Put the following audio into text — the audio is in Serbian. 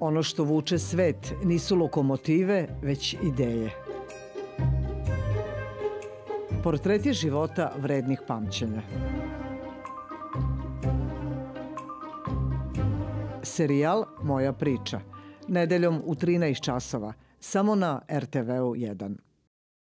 Ono što vuče svet nisu lokomotive, već ideje. Portreti života vrednih pamćenja. Serijal Moja priča. Nedeljom u 13 časova. Samo na RTV-u 1.